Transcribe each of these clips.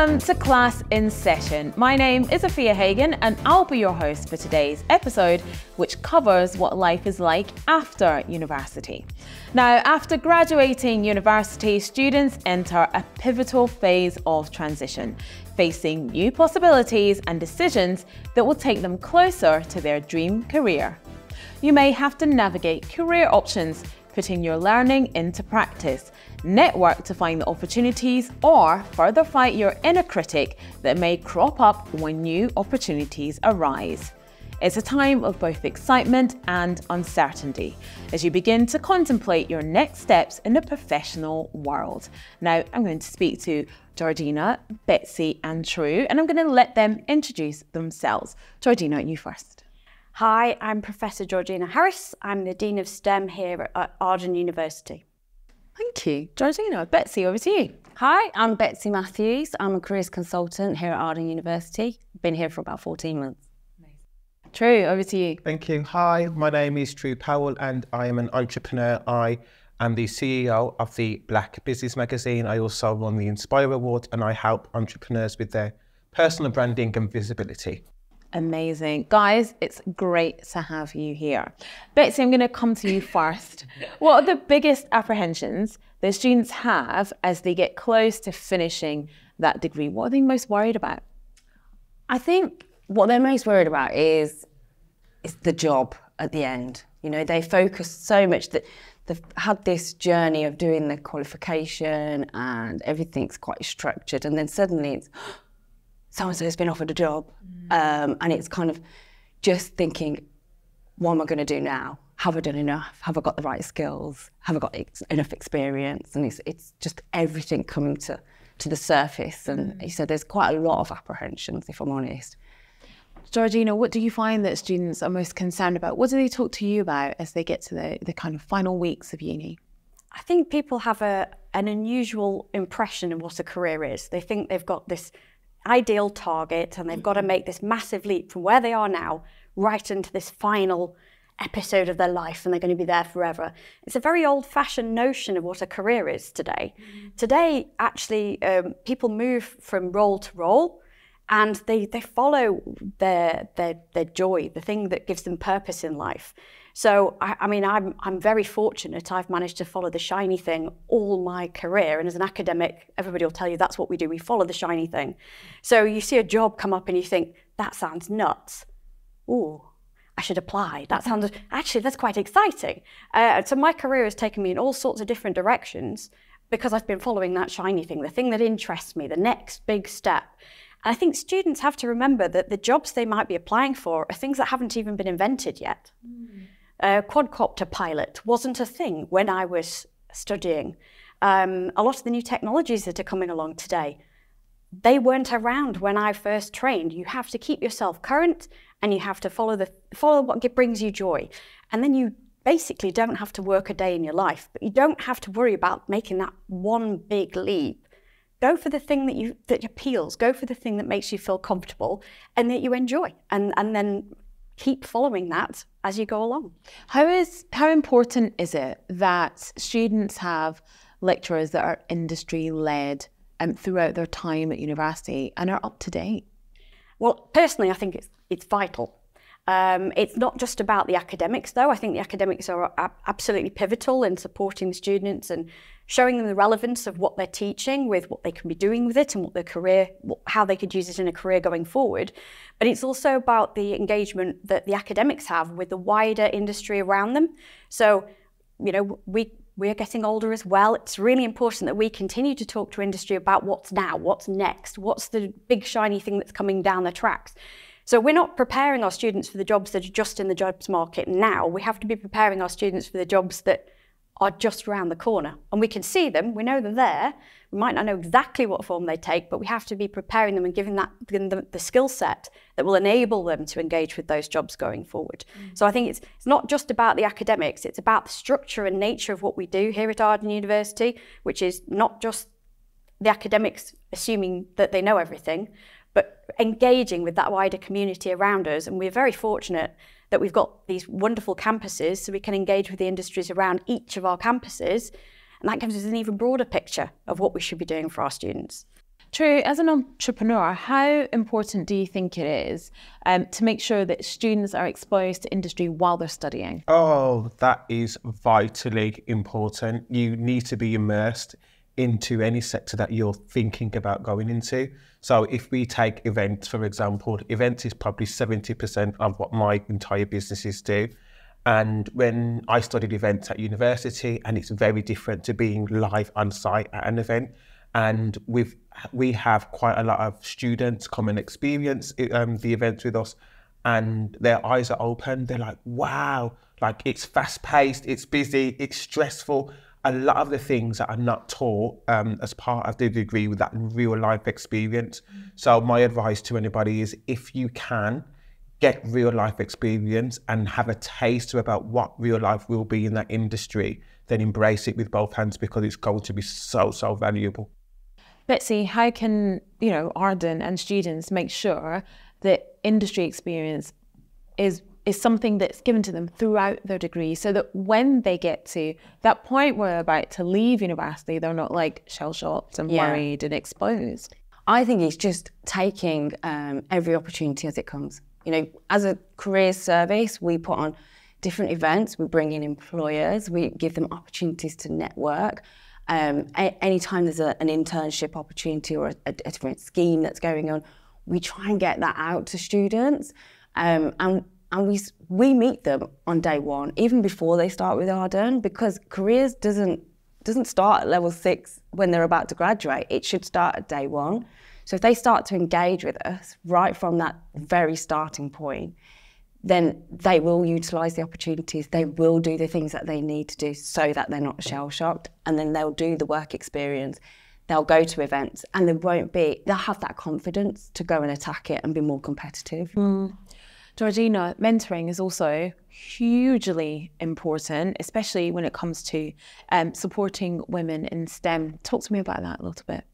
Welcome to Class in Session. My name is Afia Hagen and I'll be your host for today's episode, which covers what life is like after university. Now, after graduating university, students enter a pivotal phase of transition, facing new possibilities and decisions that will take them closer to their dream career. You may have to navigate career options, putting your learning into practice network to find the opportunities, or further fight your inner critic that may crop up when new opportunities arise. It's a time of both excitement and uncertainty as you begin to contemplate your next steps in the professional world. Now, I'm going to speak to Georgina, Betsy, and Tru, and I'm going to let them introduce themselves. Georgina, you first. Hi, I'm Professor Georgina Harris. I'm the Dean of STEM here at Arden University. Thank you. Georgina, Betsy, over to you. Hi, I'm Betsy Matthews. I'm a careers consultant here at Arden University. Been here for about 14 months. Amazing. Tru, over to you. Thank you. Hi, my name is Tru Powell and I am an entrepreneur. I am the CEO of the Black Business Magazine. I also won the Inspire Award and I help entrepreneurs with their personal branding and visibility. Amazing. Guys, it's great to have you here. Betsy, I'm going to come to you first. what are the biggest apprehensions that students have as they get close to finishing that degree? What are they most worried about? I think what they're most worried about is is the job at the end. You know, they focus so much that they've had this journey of doing the qualification and everything's quite structured, and then suddenly it's so and so has been offered a job, mm. um, and it's kind of just thinking, what am I going to do now? Have I done enough? Have I got the right skills? Have I got ex- enough experience? And it's it's just everything coming to to the surface. And mm. he said there's quite a lot of apprehensions, if I'm honest. Georgina, what do you find that students are most concerned about? What do they talk to you about as they get to the, the kind of final weeks of uni? I think people have a an unusual impression of what a career is. They think they've got this ideal target and they've got to make this massive leap from where they are now right into this final episode of their life and they're going to be there forever. It's a very old fashioned notion of what a career is today. Mm. Today, actually, um, people move from role to role and they, they follow their, their, their joy, the thing that gives them purpose in life. So, I, I, mean, I'm, I'm very fortunate. I've managed to follow the shiny thing all my career. And as an academic, everybody will tell you that's what we do. We follow the shiny thing. So you see a job come up and you think, that sounds nuts. Ooh, I should apply. That sounds, actually, that's quite exciting. Uh, so my career has taken me in all sorts of different directions because I've been following that shiny thing, the thing that interests me, the next big step. And I think students have to remember that the jobs they might be applying for are things that haven't even been invented yet. Mm uh, quadcopter pilot wasn't a thing when I was studying. Um, a lot of the new technologies that are coming along today, they weren't around when I first trained. You have to keep yourself current and you have to follow the follow what brings you joy. And then you basically don't have to work a day in your life, but you don't have to worry about making that one big leap. Go for the thing that you that appeals. Go for the thing that makes you feel comfortable and that you enjoy. And and then keep following that as you go along. How is how important is it that students have lecturers that are industry led um, throughout their time at university and are up to date? Well, personally, I think it's it's vital. Um, it's not just about the academics, though. I think the academics are absolutely pivotal in supporting students and showing them the relevance of what they're teaching with what they can be doing with it and what their career, how they could use it in a career going forward. But it's also about the engagement that the academics have with the wider industry around them. So, you know, we we're getting older as well. It's really important that we continue to talk to industry about what's now, what's next, what's the big shiny thing that's coming down the tracks. So we're not preparing our students for the jobs that are just in the jobs market now. We have to be preparing our students for the jobs that are just around the corner. And we can see them, we know they're there. We might not know exactly what form they take, but we have to be preparing them and giving that them the, the skill set that will enable them to engage with those jobs going forward. Mm. So I think it's, it's not just about the academics, it's about the structure and nature of what we do here at Arden University, which is not just the academics assuming that they know everything, but engaging with that wider community around us. And we're very fortunate that we've got these wonderful campuses so we can engage with the industries around each of our campuses. And that gives us an even broader picture of what we should be doing for our students. Tru, as an entrepreneur, how important do you think it is um, to make sure that students are exposed to industry while they're studying? Oh, that is vitally important. You need to be immersed into any sector that you're thinking about going into. So if we take events, for example, events is probably 70% of what my entire businesses do. And when I studied events at university, and it's very different to being live on site at an event. And we've we have quite a lot of students come and experience um, the events with us, and their eyes are open. They're like, "Wow! Like it's fast paced, it's busy, it's stressful." A lot of the things that are not taught um, as part of the degree with that real life experience. So my advice to anybody is, if you can, get real life experience and have a taste about what real life will be in that industry, then embrace it with both hands because it's going to be so, so valuable. Betsy, how can, you know, Arden and students make sure that industry experience is is something that's given to them throughout their degree so that when they get to that point where they're about to leave university, they're not like shell shocked and yeah. worried and exposed. I think it's just taking um, every opportunity as it comes. You know, as a career service, we put on different events, we bring in employers, we give them opportunities to network. Um, a- anytime there's a, an internship opportunity or a, a, different scheme that's going on, we try and get that out to students. Um, and and we we meet them on day one, even before they start with Arden, because careers doesn't doesn't start at level six when they're about to graduate. It should start at day one. So if they start to engage with us right from that very starting point, then they will utilise the opportunities. They will do the things that they need to do so that they're not shell shocked. And then they'll do the work experience. They'll go to events and they won't be, they'll have that confidence to go and attack it and be more competitive. Mm. Georgina, mentoring is also hugely important, especially when it comes to um, supporting women in STEM. Talk to me about that a little bit.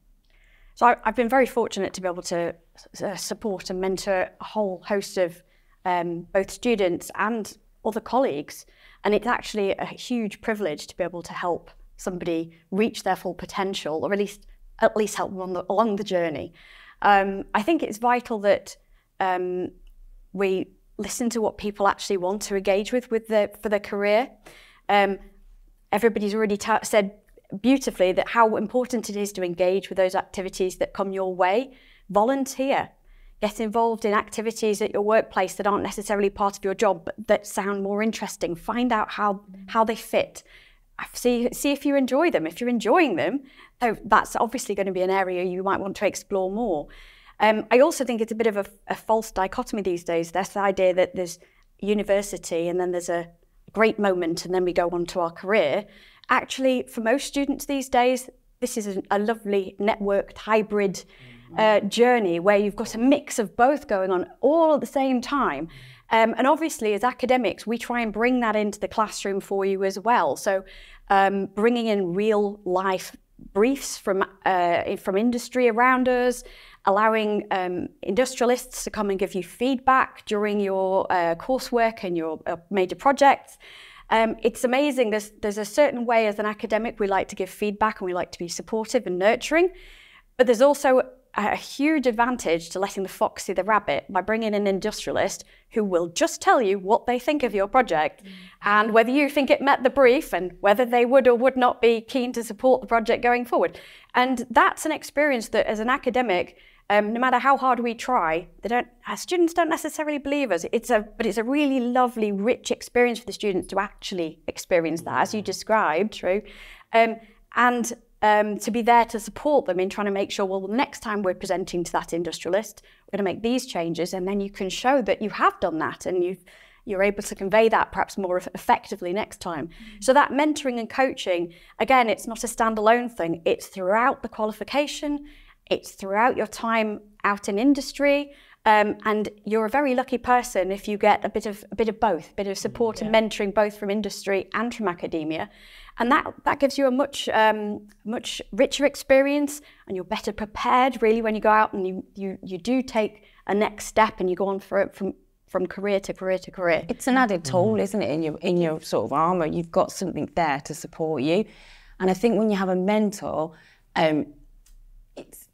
So I, have been very fortunate to be able to uh, support and mentor a whole host of um, both students and other colleagues. And it's actually a huge privilege to be able to help somebody reach their full potential, or at least at least help them the, along the journey. Um, I think it's vital that um, we listen to what people actually want to engage with with their, for their career. Um, everybody's already said beautifully that how important it is to engage with those activities that come your way. Volunteer. Get involved in activities at your workplace that aren't necessarily part of your job, but that sound more interesting. Find out how, how they fit. See, see if you enjoy them. If you're enjoying them, that's obviously going to be an area you might want to explore more. Um, I also think it's a bit of a, a false dichotomy these days. That's the idea that there's university and then there's a great moment and then we go on to our career. Actually, for most students these days, this is a, a lovely networked hybrid uh, journey where you've got a mix of both going on all at the same time. Um, and obviously, as academics, we try and bring that into the classroom for you as well. So, um, bringing in real life briefs from uh, from industry around us, allowing um, industrialists to come and give you feedback during your uh, coursework and your uh, major projects. Um, it's amazing. There's, there's a certain way as an academic we like to give feedback and we like to be supportive and nurturing, but there's also a huge advantage to letting the fox see the rabbit by bringing in an industrialist who will just tell you what they think of your project mm. and whether you think it met the brief and whether they would or would not be keen to support the project going forward. And that's an experience that, as an academic, um, no matter how hard we try, they don't. Our students don't necessarily believe us. It's a, but it's a really lovely, rich experience for the students to actually experience that, as you described, Tru, um, and um, to be there to support them in trying to make sure. Well, the next time we're presenting to that industrialist, we're going to make these changes, and then you can show that you have done that and you've you're able to convey that perhaps more effectively next time. Mm-hmm. So that mentoring and coaching, again, it's not a standalone thing. It's throughout the qualification. It's throughout your time out in industry. Um, and you're a very lucky person if you get a bit of a bit of both, a bit of support yeah. and mentoring both from industry and from academia, and that that gives you a much um, much richer experience, and you're better prepared really when you go out and you you you do take a next step and you go on for it from from career to career to career. It's an added tool, mm. isn't it, in your in your sort of armour? You've got something there to support you, and I think when you have a mentor, um, it's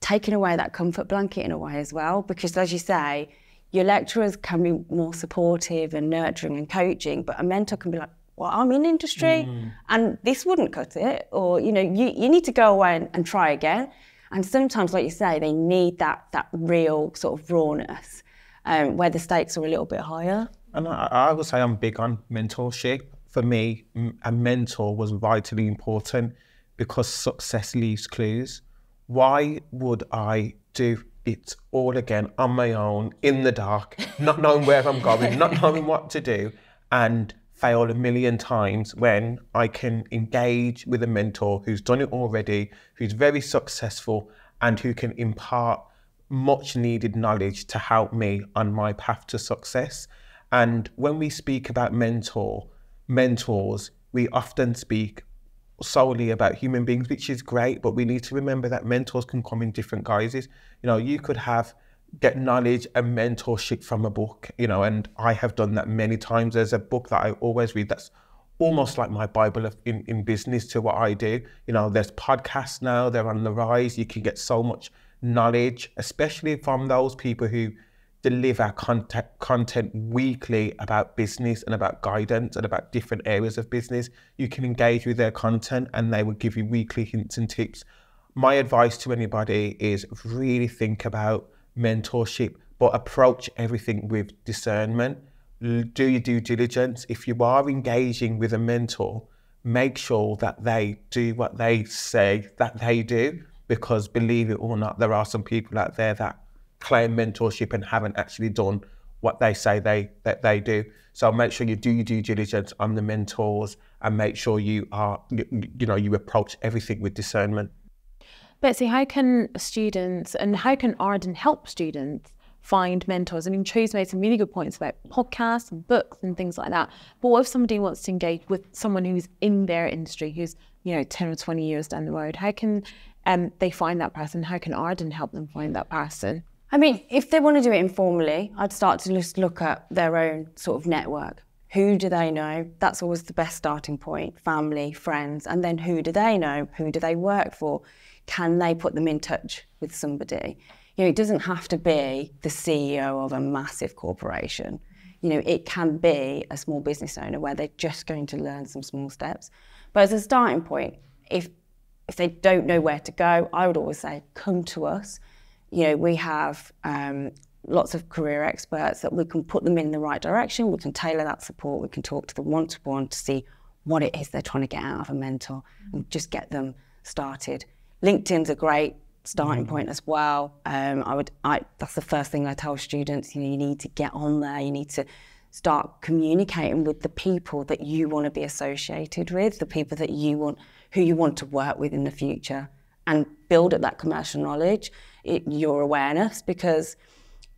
taking away that comfort blanket in a way as well. Because as you say, your lecturers can be more supportive and nurturing and coaching, but a mentor can be like, well, I'm in industry mm. and this wouldn't cut it. Or, you know, you, you need to go away and, and try again. And sometimes, like you say, they need that that real sort of rawness um, where the stakes are a little bit higher. And I, I would say I'm big on mentorship. For me, a mentor was vitally important because success leaves clues. Why would I do it all again on my own in the dark, not knowing where I'm going, not knowing what to do, and fail a million times when I can engage with a mentor who's done it already, who's very successful, and who can impart much needed knowledge to help me on my path to success. And when we speak about mentor, mentors, we often speak solely about human beings, which is great, but we need to remember that mentors can come in different guises. You know, you could have get knowledge and mentorship from a book, you know, and I have done that many times. There's a book that I always read that's almost like my Bible in, in business to what I do. You know, there's podcasts now, they're on the rise. You can get so much knowledge, especially from those people who deliver content, content weekly about business and about guidance and about different areas of business. You can engage with their content and they will give you weekly hints and tips. My advice to anybody is really think about mentorship, but approach everything with discernment. Do your due diligence. If you are engaging with a mentor, make sure that they do what they say that they do because believe it or not, there are some people out there that claim mentorship and haven't actually done what they say they that they do. So make sure you do your due diligence on the mentors and make sure you are you, you know you approach everything with discernment. Betsy, how can students and how can Arden help students find mentors? I mean, Tru's made some really good points about podcasts and books and things like that. But what if somebody wants to engage with someone who's in their industry, who's, you know, 10 or 20 years down the road? How can um, they find that person? How can Arden help them find that person? I mean, if they want to do it informally, I'd start to just look at their own sort of network. Who do they know? That's always the best starting point. Family, friends, and then who do they know? Who do they work for? Can they put them in touch with somebody? You know, it doesn't have to be the CEO of a massive corporation. You know, it can be a small business owner where they're just going to learn some small steps. But as a starting point, if if they don't know where to go, I would always say, come to us. You know, we have um, lots of career experts that we can put them in the right direction. We can tailor that support. We can talk to them one to one to see what it is they're trying to get out of a mentor and just get them started. LinkedIn's a great starting point as well. Um, I would, I, that's the first thing I tell students. You know, you need to get on there. You need to start communicating with the people that you want to be associated with, the people that you want who you want to work with in the future and build up that commercial knowledge, it, your awareness, because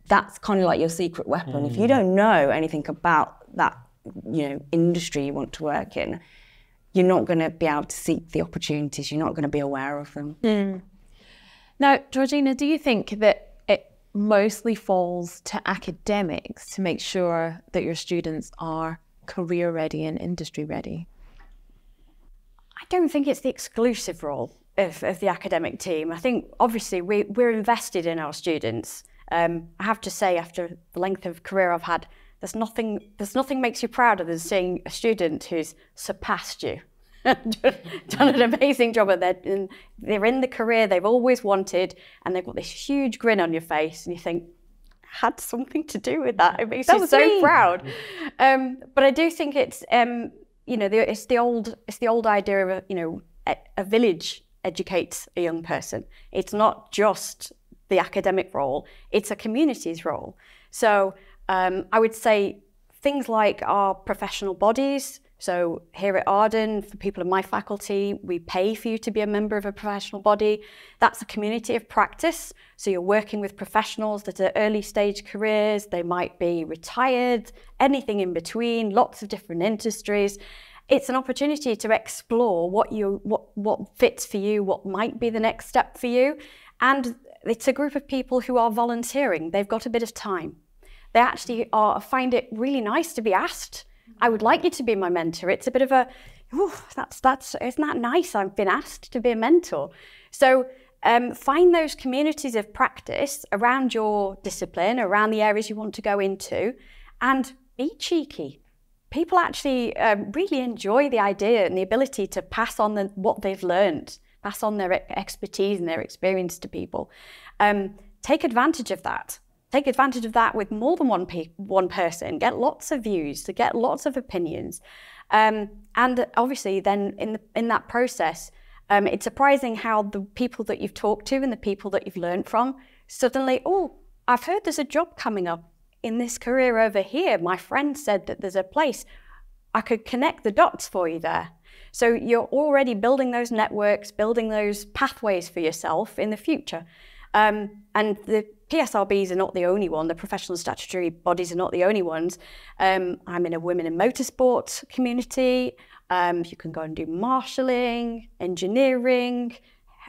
that's kind of like your secret weapon. Mm. If you mm. don't know anything about that, you know, industry you want to work in, you're not going to be able to seek the opportunities. You're not going to be aware of them. Mm. Now, Georgina, do you think that it mostly falls to academics to make sure that your students are career ready and industry ready? I don't think it's the exclusive role of, of the academic team. I think obviously we, we're invested in our students. Um, I have to say, after the length of career I've had, there's nothing there's nothing makes you prouder than seeing a student who's surpassed you. done an amazing job at that. And they're in the career they've always wanted, and they've got this huge grin on your face, and you think, had something to do with that. It makes that you so me. proud. Um, but I do think it's um, you know, the, it's the old it's the old idea of a, you know a, a village educates a young person. It's not just the academic role; it's a community's role. So um, I would say things like our professional bodies. So here at Arden, for people in my faculty, we pay for you to be a member of a professional body. That's a community of practice. So you're working with professionals that are early stage careers. They might be retired, anything in between, lots of different industries. It's an opportunity to explore what you what what fits for you, what might be the next step for you. And it's a group of people who are volunteering. They've got a bit of time. They actually are find it really nice to be asked I would like you to be my mentor. It's a bit of a, oh, that's, that's, isn't that nice? I've been asked to be a mentor. So um, find those communities of practice around your discipline, around the areas you want to go into, and be cheeky. People actually um, really enjoy the idea and the ability to pass on the, what they've learned, pass on their expertise and their experience to people. Um, take advantage of that. Take advantage of that with more than one, pe- one person. Get lots of views, to get lots of opinions. Um, and obviously, then in, the, in that process, um, it's surprising how the people that you've talked to and the people that you've learned from suddenly, oh, I've heard there's a job coming up in this career over here. My friend said that there's a place. I could connect the dots for you there. So you're already building those networks, building those pathways for yourself in the future. Um, and the PSRBs are not the only one. The professional statutory bodies are not the only ones. Um, I'm in a women in motorsport community. Um, you can go and do marshalling, engineering,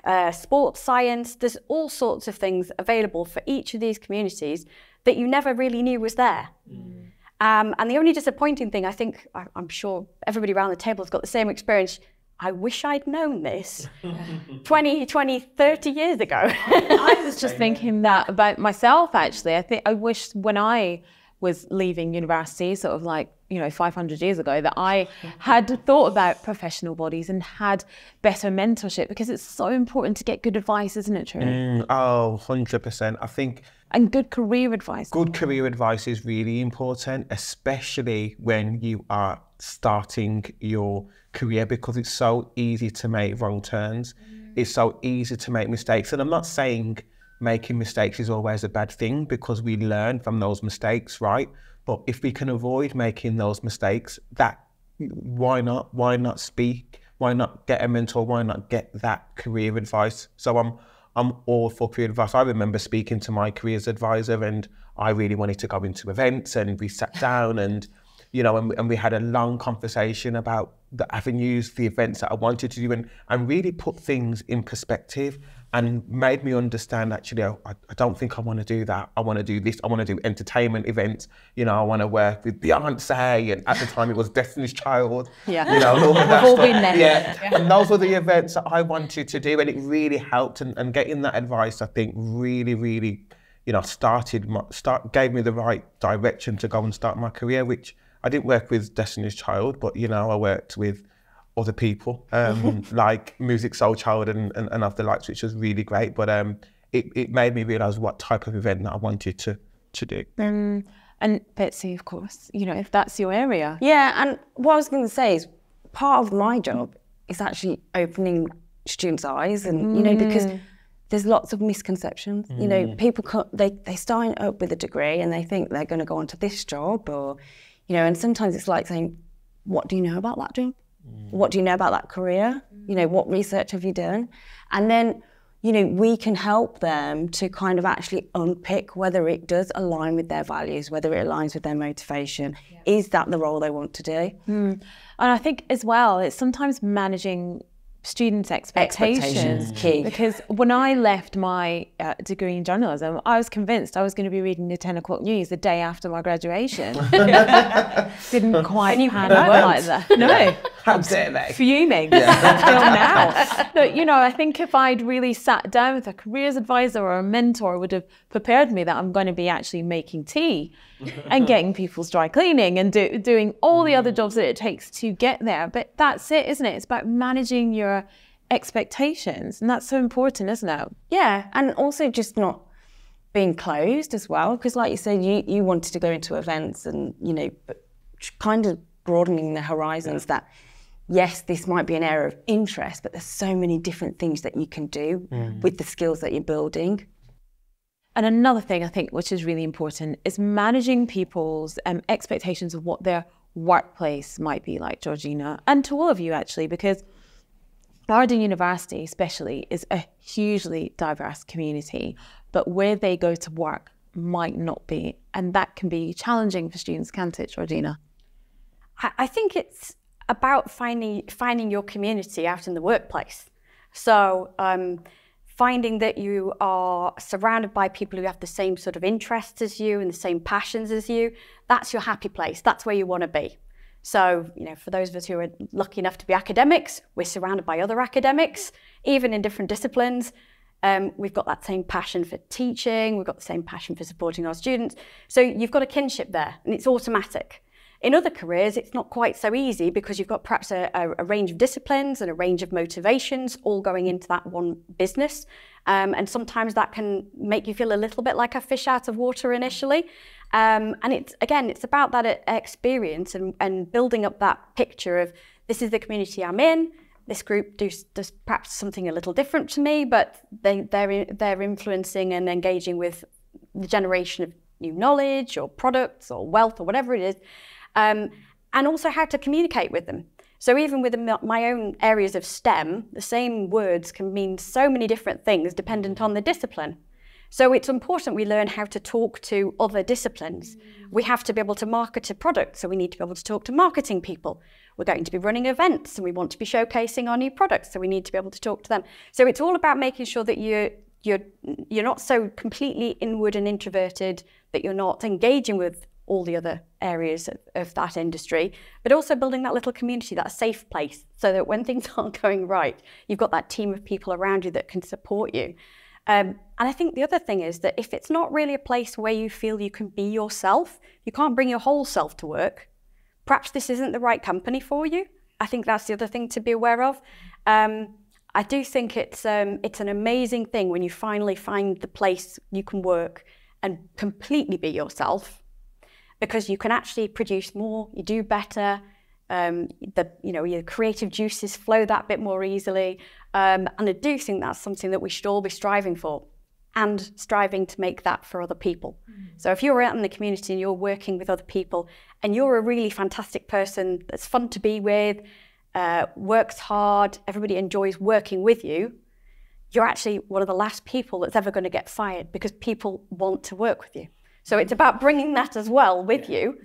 uh, sports science. There's all sorts of things available for each of these communities that you never really knew was there. Mm. Um, and the only disappointing thing, I think, I, I'm sure everybody around the table has got the same experience. I wish I'd known this 20, 20, 30 years ago. I was just thinking that about myself, actually. I think I wish when I was leaving university, sort of like, you know, 500 years ago, that I had thought about professional bodies and had better mentorship because it's so important to get good advice, isn't it, Tru? Mm, oh, 100%. I think. And good career advice. Good career advice is really important, especially when you are starting your career because it's so easy to make wrong turns. Mm. It's so easy to make mistakes. And I'm not saying making mistakes is always a bad thing because we learn from those mistakes, right? But if we can avoid making those mistakes, that why not? Why not speak? Why not get a mentor? Why not get that career advice? So I'm I'm all for career advice. I remember speaking to my careers advisor and I really wanted to go into events and we sat down and you know and, and we had a long conversation about the avenues, the events that I wanted to do and, and really put things in perspective and made me understand actually I, I don't think I want to do that. I want to do this. I want to do entertainment events. You know, I want to work with Beyonce and at the time it was Destiny's Child. Yeah. You know, all of that We've all been there. Yeah. yeah. And those were the events that I wanted to do and it really helped and, and getting that advice I think really, really, you know, started my, start gave me the right direction to go and start my career, which I didn't work with Destiny's Child, but you know, I worked with other people, um, like Musiq Soulchild and, and, and other likes, which was really great. But um, it, it made me realise what type of event that I wanted to, to do. Um, and Betsy, of course, you know, if that's your area. Yeah, and what I was going to say is part of my job is actually opening students' eyes and, mm. you know, because mm. there's lots of misconceptions. Mm. You know, mm. people, come, they, they start up with a degree and they think they're going to go on to this job or, you know, and sometimes it's like saying, what do you know about that job? Mm. What do you know about that career? You know, what research have you done? And then, you know, we can help them to kind of actually unpick whether it does align with their values, whether it aligns with their motivation. Yeah. Is that the role they want to do? Mm. And I think as well, it's sometimes managing students' expectations. expectations key. Because when I left my uh, degree in journalism, I was convinced I was going to be reading the 10 o'clock news the day after my graduation. Didn't quite pan out like that. No. How dare they? Fuming yeah. until now. But, you know, I think if I'd really sat down with a careers advisor or a mentor would have prepared me that I'm going to be actually making tea and getting people's dry cleaning and do, doing all the other jobs that it takes to get there. But that's it, isn't it? It's about managing your expectations. And that's so important, isn't it? Yeah. And also just not being closed as well. Because, like you said, you, you wanted to go into events and, you know, kind of broadening the horizons yeah. that yes, this might be an area of interest, but there's so many different things that you can do mm. with the skills that you're building. And another thing I think which is really important is managing people's um, expectations of what their workplace might be like, Georgina, and to all of you actually, because Arden University, especially, is a hugely diverse community, but where they go to work might not be. And that can be challenging for students, can't it, Georgina? I think it's about finding finding your community out in the workplace. So um, finding that you are surrounded by people who have the same sort of interests as you and the same passions as you, that's your happy place. That's where you want to be. So, you know, for those of us who are lucky enough to be academics, we're surrounded by other academics, even in different disciplines. Um, we've got that same passion for teaching. We've got the same passion for supporting our students. So you've got a kinship there, and it's automatic. In other careers, it's not quite so easy because you've got perhaps a, a, a range of disciplines and a range of motivations all going into that one business. Um, and sometimes that can make you feel a little bit like a fish out of water initially. Um, and it's again, it's about that experience and, and building up that picture of this is the community I'm in. This group does, does perhaps something a little different to me, but they, they're, they're influencing and engaging with the generation of new knowledge or products or wealth or whatever it is um, and also how to communicate with them. So even within my own areas of STEM, the same words can mean so many different things dependent on the discipline. So it's important we learn how to talk to other disciplines. We have to be able to market a product, so we need to be able to talk to marketing people. We're going to be running events and we want to be showcasing our new products, so we need to be able to talk to them. So it's all about making sure that you're you're you're not so completely inward and introverted that you're not engaging with all the other areas of, of, that industry, but also building that little community, that safe place, so that when things aren't going right, you've got that team of people around you that can support you. Um, and I think the other thing is that if it's not really a place where you feel you can be yourself, you can't bring your whole self to work, perhaps this isn't the right company for you. I think that's the other thing to be aware of. Um, I do think it's um, it's an amazing thing when you finally find the place you can work and completely be yourself because you can actually produce more, you do better, um, the you know your creative juices flow that bit more easily, um, and I do think that's something that we should all be striving for, and striving to make that for other people. Mm. So if you're out in the community and you're working with other people, and you're a really fantastic person that's fun to be with, uh, works hard, everybody enjoys working with you, you're actually one of the last people that's ever going to get fired because people want to work with you. So it's about bringing that as well with yeah. you,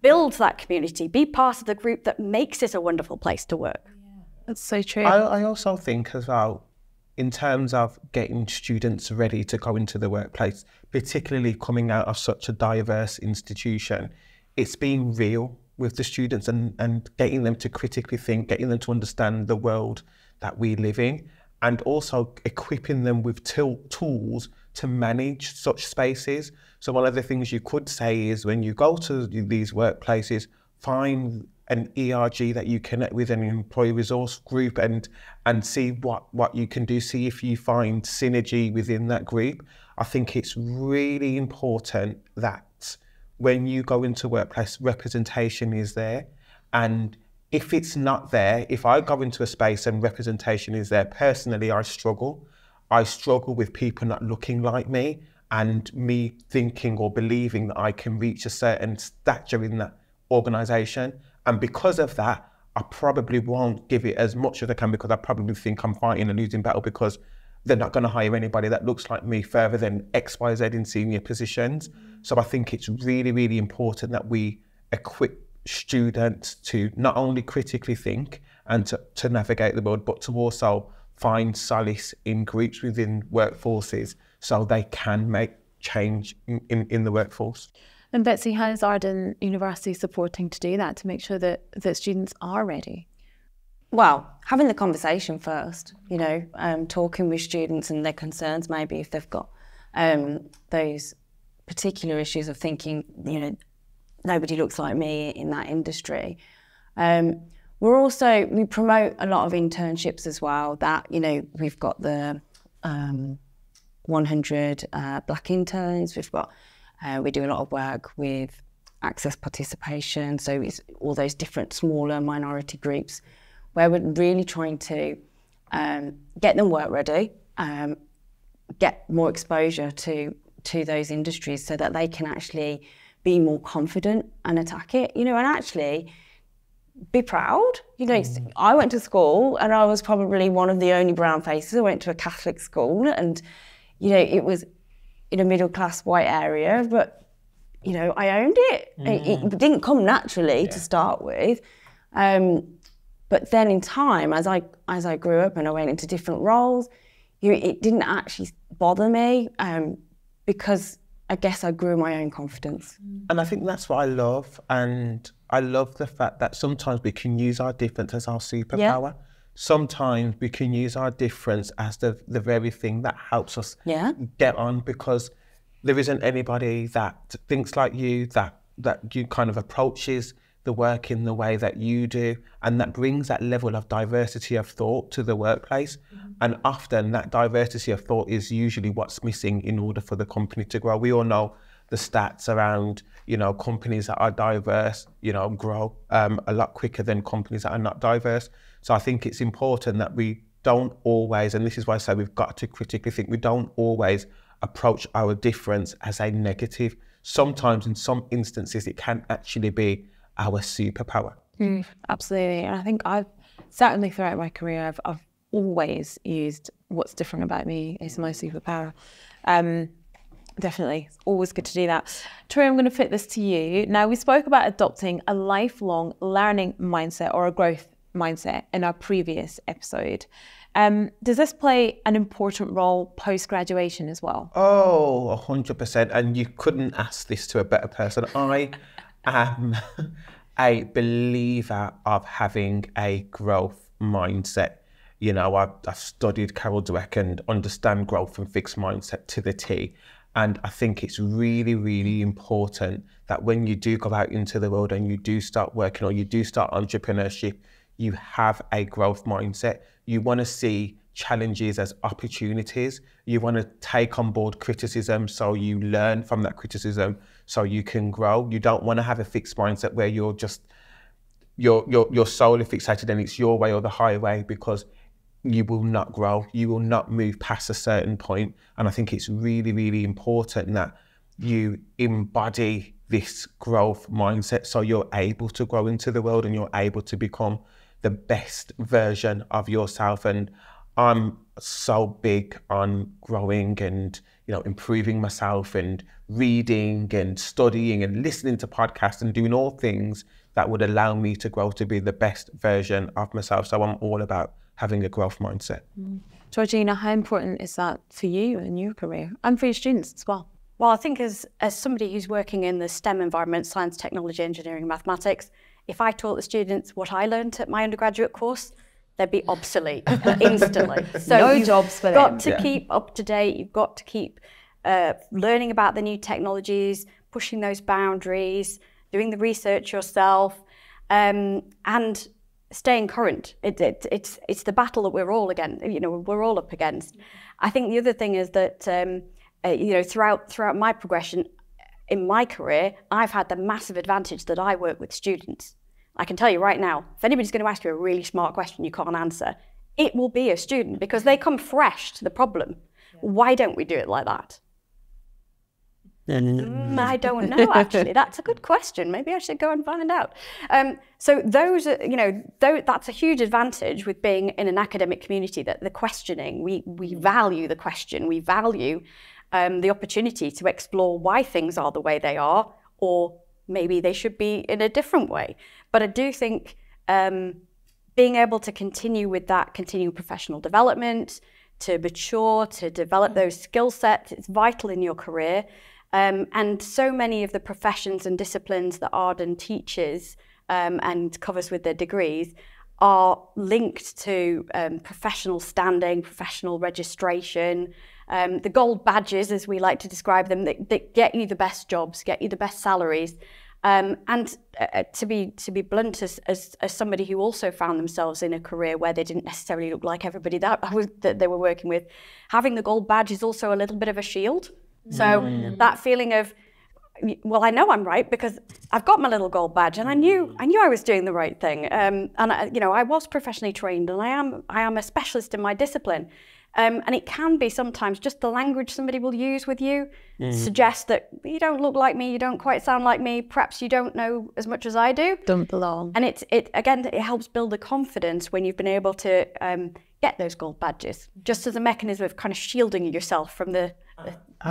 build that community, be part of the group that makes it a wonderful place to work. Yeah. That's so true. I, I also think as well, in terms of getting students ready to go into the workplace, particularly coming out of such a diverse institution, it's being real with the students and, and getting them to critically think, getting them to understand the world that we live in, and also equipping them with tools to manage such spaces. So one of the things you could say is when you go to these workplaces, find an ERG that you connect with an employee resource group and and see what what you can do see if you find synergy within that group. I think it's really important that when you go into workplace representation is there. And if it's not there if i go into a space and representation is there personally i struggle I struggle with people not looking like me and me thinking or believing that I can reach a certain stature in that organization. And because of that, I probably won't give it as much as I can because I probably think I'm fighting a losing battle because they're not going to hire anybody that looks like me further than XYZ in senior positions. So I think it's really, really important that we equip students to not only critically think and to, to navigate the world, but to also find solace in groups within workforces so they can make change in, in, in the workforce. And Betsy, how is Arden University supporting to do that, to make sure that, that students are ready? Well, having the conversation first, you know, um, talking with students and their concerns, maybe if they've got um, those particular issues of thinking, you know, nobody looks like me in that industry. Um, we're also, we promote a lot of internships as well that, you know, we've got the um, 100 uh, black interns, we've got, uh, we do a lot of work with access participation. So it's all those different smaller minority groups where we're really trying to um, get them work ready, um, get more exposure to to those industries so that they can actually be more confident and attack it. You know, and actually be proud. You know, mm. I went to school and I was probably one of the only brown faces. I went to a Catholic school and, you know, it was in a middle class white area, but, you know, I owned it. Mm. It, it, didn't come naturally yeah. to start with. Um, but then in time, as I as I grew up and I went into different roles, you know, it didn't actually bother me um, because I guess I grew my own confidence. And I think that's what I love. And I love the fact that sometimes we can use our difference as our superpower. Yeah. sometimes we can use our difference as the, the very thing that helps us Yeah. get on because there isn't anybody that thinks like you, that that you kind of approaches the work in the way that you do, and that brings that level of diversity of thought to the workplace. Mm-hmm. And often that diversity of thought is usually what's missing in order for the company to grow. We all know the stats around, you know, companies that are diverse, you know, grow um, a lot quicker than companies that are not diverse. So I think it's important that we don't always, and this is why I say we've got to critically think, we don't always approach our difference as a negative. Sometimes, in some instances, it can actually be our superpower. Absolutely. And I think I've certainly throughout my career, I've, I've always used what's different about me as my superpower. Um, definitely. It's always good to do that. Troy, I'm going to fit this to you. Now, we spoke about adopting a lifelong learning mindset or a growth mindset in our previous episode. Um, does this play an important role post graduation as well? Oh, 100%. And you couldn't ask this to a better person. I am a believer of having a growth mindset. You know, I've, I've studied Carol Dweck and understand growth and fixed mindset to the T. And I think it's really, really important that when you do go out into the world and you do start working or you do start entrepreneurship, you have a growth mindset. You want to see challenges as opportunities. You want to take on board criticism so you learn from that criticism so you can grow. You don't want to have a fixed mindset where you're just you're you're you're solely fixated and it's your way or the highway because you will not grow. You will not move past a certain point. And I think it's really, really important that you embody this growth mindset so you're able to grow into the world and you're able to become the best version of yourself. And I'm so big on growing and you know improving myself and reading and studying and listening to podcasts and doing all things that would allow me to grow to be the best version of myself. So I'm all about having a growth mindset. Georgina, how important is that for you and your career and for your students as well? Well, I think as, as somebody who's working in the STEM environment, science, technology, engineering, mathematics, if I taught the students what I learned at my undergraduate course, they'd be obsolete instantly. So No you've jobs for got them. to Yeah. keep up to date. You've got to keep uh, learning about the new technologies, pushing those boundaries, doing the research yourself, um, and staying current. It, it, it's it's the battle that we're all again. You know, we're all up against. I think the other thing is that um, uh, you know throughout throughout my progression in my career, I've had the massive advantage that I work with students. I can tell you right now, if anybody's going to ask you a really smart question you can't answer, it will be a student because they come fresh to the problem. Why don't we do it like that? Mm, I don't know, actually. That's a good question. Maybe I should go and find out. Um, so those, are, you know, that's a huge advantage with being in an academic community. That the questioning, we we value the question, we value um, the opportunity to explore why things are the way they are, or maybe they should be in a different way. But I do think um, being able to continue with that continuing professional development, to mature, to develop those skill sets, it's vital in your career. Um, and so many of the professions and disciplines that Arden teaches um, and covers with their degrees are linked to um, professional standing, professional registration, um, the gold badges, as we like to describe them, that, that get you the best jobs, get you the best salaries. Um, and uh, to be to be blunt, as, as as somebody who also found themselves in a career where they didn't necessarily look like everybody that I was, that they were working with, having the gold badge is also a little bit of a shield. So that feeling of well, I know I'm right because I've got my little gold badge, and I knew I knew I was doing the right thing. Um, and I, you know, I was professionally trained, and I am I am a specialist in my discipline. Um, and it can be sometimes just the language somebody will use with you suggests that you don't look like me, you don't quite sound like me, perhaps you don't know as much as I do. Don't belong. And it, it again, it helps build the confidence when you've been able to um, get those gold badges, just as a mechanism of kind of shielding yourself from the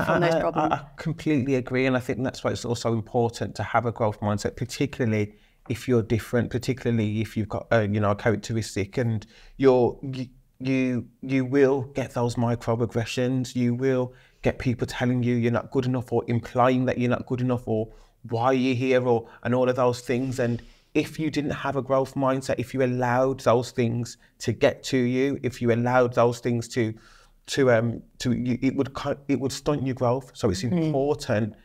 from those I- I- problems. I, completely agree, and I think that's why it's also important to have a growth mindset, particularly if you're different, particularly if you've got a, you know a characteristic, and you're you you, you will get those microaggressions. You will get people telling you you're not good enough, or implying that you're not good enough, or why are you're here, or and all of those things. And if you didn't have a growth mindset, if you allowed those things to get to you, if you allowed those things to to um to you, it would it would stunt your growth. So it's important,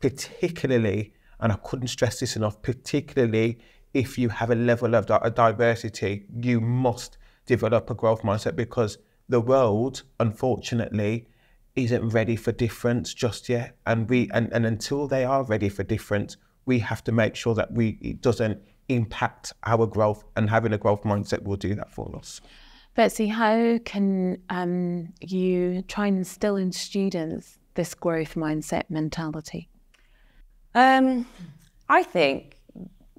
particularly, and I couldn't stress this enough, particularly if you have a level of di- diversity, you must develop a growth mindset because the world, unfortunately, isn't ready for difference just yet. And we and, and until they are ready for difference, we have to make sure that we it doesn't impact our growth and having a growth mindset will do that for us. Betsy, how can um, you try and instill in students this growth mindset mentality? Um, I think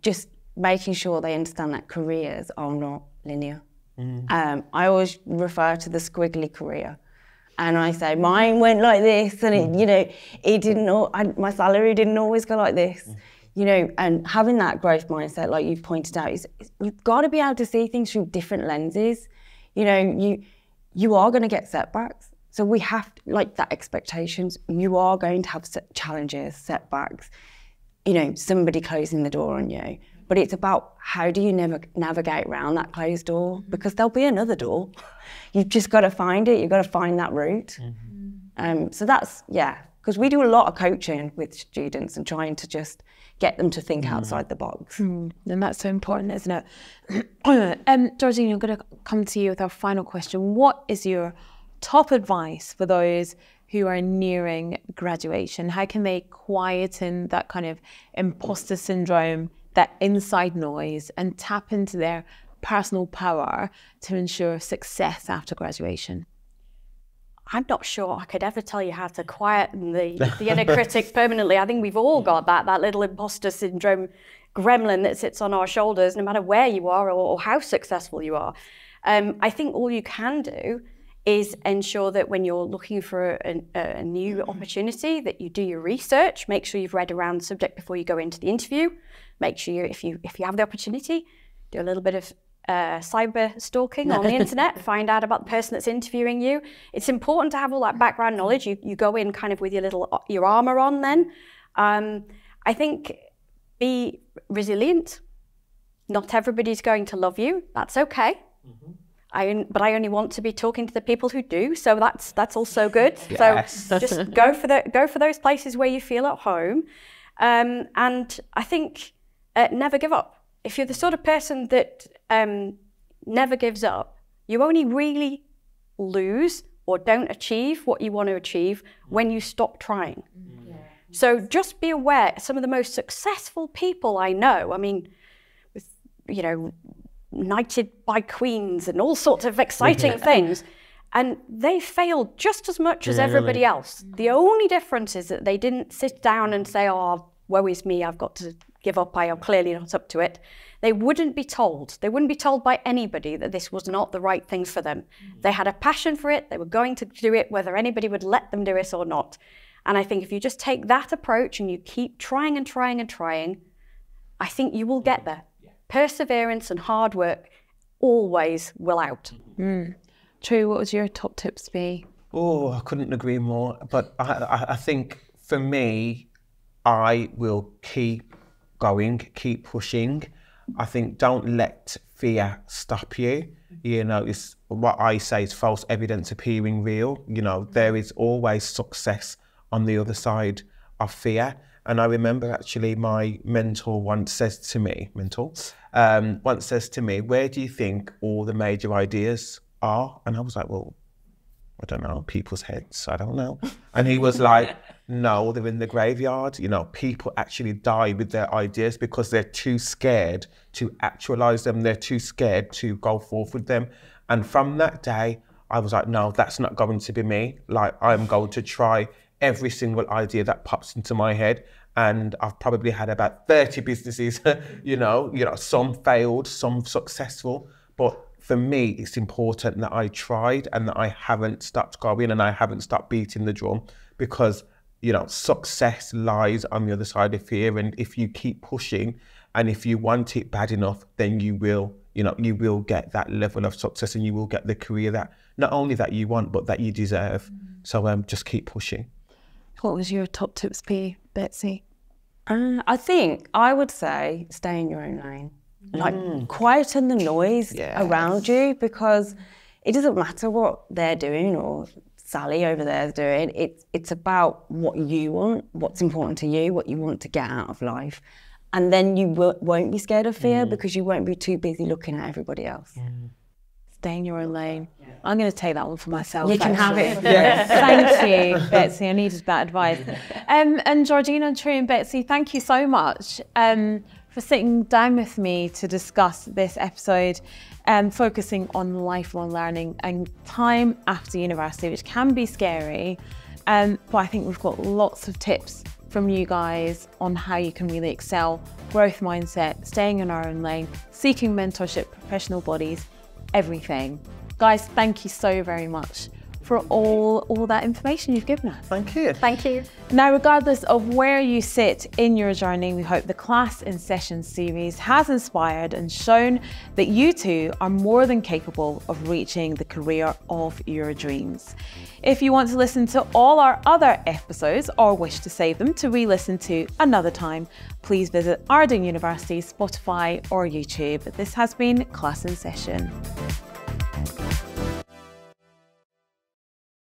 just making sure they understand that careers are not linear. Um, I always refer to the squiggly career. And I say, mine went like this, and it, you know, it didn't. al- I, my salary didn't always go like this, you know. And having that growth mindset, like you've pointed out, is is you've got to be able to see things through different lenses. You know, you you are going to get setbacks, so we have to, like that expectations. You are going to have set challenges, setbacks. You know, somebody closing the door on you. But it's about how do you never navigate around that closed door because there'll be another door. You've just got to find it. You've got to find that route. Um, so that's yeah, because we do a lot of coaching with students and trying to just get them to think outside the box. And that's so important, isn't it? um, Georgina, I'm going to come to you with our final question. What is your top advice for those who are nearing graduation? How can they quieten that kind of imposter syndrome, that inside noise, and tap into their personal power to ensure success after graduation? I'm not sure I could ever tell you how to quieten the, the inner critic permanently. I think we've all got that, that little imposter syndrome gremlin that sits on our shoulders, no matter where you are or, or how successful you are. Um, I think all you can do is ensure that when you're looking for a, a new opportunity, that you do your research, make sure you've read around the subject before you go into the interview. Make sure you, if you if you have the opportunity, do a little bit of uh, cyber stalking on the internet, find out about the person that's interviewing you. It's important to have all that background knowledge. You, you go in kind of with your little your armor on. Then, um, I think, be resilient. Not everybody's going to love you. That's okay. I, but I only want to be talking to the people who do, so that's that's also good. Yes. So just go for the go for those places where you feel at home, um, and I think uh, never give up. If you're the sort of person that um, never gives up, you only really lose or don't achieve what you want to achieve when you stop trying. So just be aware. Some of the most successful people I know, I mean, with, you know, knighted by queens and all sorts of exciting things. And they failed just as much as everybody else. The only difference is that they didn't sit down and say, oh, woe is me, I've got to give up, I am clearly not up to it. They wouldn't be told. They wouldn't be told by anybody that this was not the right thing for them. Mm. They had a passion for it, they were going to do it, whether anybody would let them do it or not. And I think if you just take that approach and you keep trying and trying and trying, I think you will get there. Perseverance and hard work always will out. Mm. Tru, what would your top tips be? Oh, I couldn't agree more. But I, I, I think for me, I will keep going, keep pushing. I think don't let fear stop you. You know, it's what I say is false evidence appearing real. You know, there is always success on the other side of fear. And I remember actually my mentor once says to me, mentor, um, once says to me, where do you think all the major ideas are? And I was like, well, I don't know, people's heads. I don't know. And he was like, no, they're in the graveyard. You know, people actually die with their ideas because they're too scared to actualize them. They're too scared to go forth with them. And from that day, I was like, no, that's not going to be me. Like, I'm going to try every single idea that pops into my head. And I've probably had about 30 businesses, you know, you know, some failed, some successful. But for me, it's important that I tried and that I haven't stopped going and I haven't stopped beating the drum because, you know, success lies on the other side of fear. And if you keep pushing and if you want it bad enough, then you will, you know, you will get that level of success and you will get the career that not only that you want, but that you deserve. So um, just keep pushing. What was your top tips be, Betsy? Uh, I think I would say stay in your own lane. Like quieten the noise Yes. around you because it doesn't matter what they're doing or Sally over there is doing. It's it's about what you want, what's important to you, what you want to get out of life. And then you w- won't be scared of fear because you won't be too busy looking at everybody else. Stay in your own lane. I'm going to take that one for myself. You can have actually. it. thank you, Betsy. I needed that advice. Um, and Georgina and Tru and Betsy, thank you so much um, for sitting down with me to discuss this episode, um, focusing on lifelong learning and time after university, which can be scary. Um, but I think we've got lots of tips from you guys on how you can really excel, growth mindset, staying in our own lane, seeking mentorship, professional bodies, everything. Guys, thank you so very much for all all that information you've given us. Thank you. Thank you. Now, regardless of where you sit in your journey, we hope the Class in Session series has inspired and shown that you too are more than capable of reaching the career of your dreams. If you want to listen to all our other episodes or wish to save them to re listen to another time, please visit Arden University, Spotify, or YouTube. This has been Class in Session.